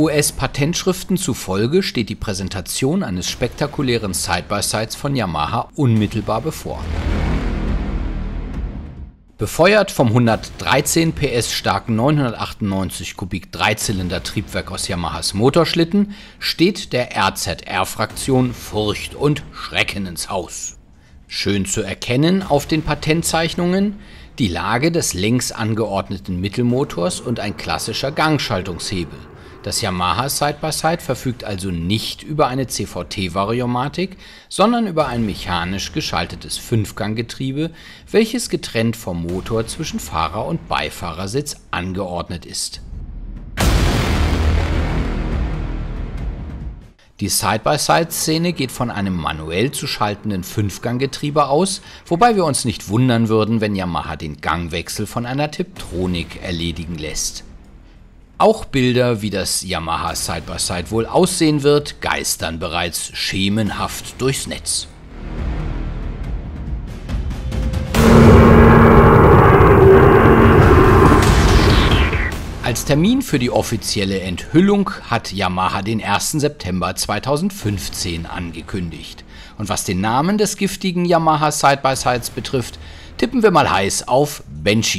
US-Patentschriften zufolge steht die Präsentation eines spektakulären Side-by-Sides von Yamaha unmittelbar bevor. Befeuert vom 113 PS starken 998 Kubik Dreizylinder-Triebwerk aus Yamahas Motorschlitten steht der RZR-Fraktion Furcht und Schrecken ins Haus. Schön zu erkennen auf den Patentzeichnungen die Lage des längs angeordneten Mittelmotors und ein klassischer Gangschaltungshebel das Yamaha Side-by-Side verfügt also nicht über eine CVT-Variomatik, sondern über ein mechanisch geschaltetes Fünfganggetriebe, welches getrennt vom Motor zwischen Fahrer und Beifahrersitz angeordnet ist. Die Side-by-Side-Szene geht von einem manuell zu schaltenden Fünfganggetriebe aus, wobei wir uns nicht wundern würden, wenn Yamaha den Gangwechsel von einer Tiptronic erledigen lässt auch Bilder, wie das Yamaha Side-by-Side -Side wohl aussehen wird, geistern bereits schemenhaft durchs Netz. Als Termin für die offizielle Enthüllung hat Yamaha den 1. September 2015 angekündigt. Und was den Namen des giftigen Yamaha Side-by-Sides betrifft, tippen wir mal heiß auf Banshee.